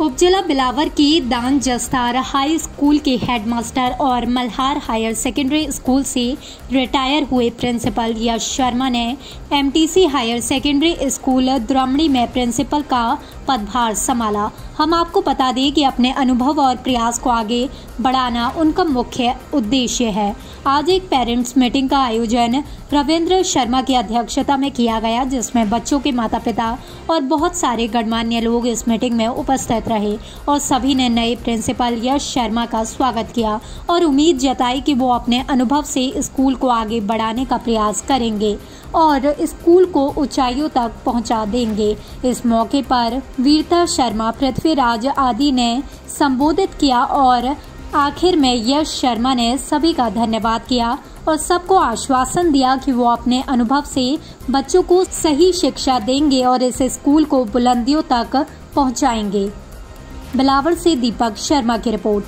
उपजिला बिलावर के दान जस्तार हाई स्कूल के हेडमास्टर और मल्हार हायर सेकेंडरी स्कूल से रिटायर हुए प्रिंसिपल यश शर्मा ने MTC higher secondary school Dramani में प्रिंसिपल का पदभार संभाला। हम आपको बता दें कि अपने अनुभव और प्रयास को आगे बढ़ाना उनका मुख्य उद्देश्य है। आज एक पेरेंट्स मीटिंग का आयोजन रविंद्र शर्मा की अध्यक्षता में किया गया, जिसमें बच्चों के माता पिता और बहुत सारे गणमान्य लोग इस मीटिंग में उपस्थित रहे और सभी ने नए प्रिंसिपल यश शर्मा का स्वागत किया और उम्मीद जताई कि वो अपने अनुभव से स्कूल को आगे बढ़ाने का प्रयास करेंगे। और स्कूल को ऊंचाइयों तक पहुँचा देंगे। इस मौके पर वीरता शर्मा, पृथ्वीराज आदि ने संबोधित किया और आखिर में यश शर्मा ने सभी का धन्यवाद किया और सबको आश्वासन दिया कि वो अपने अनुभव से बच्चों को सही शिक्षा देंगे और इस स्कूल को बुलंदियों तक पहुंचाएँगे। बिलावर से दीपक शर्मा की रिपोर्ट।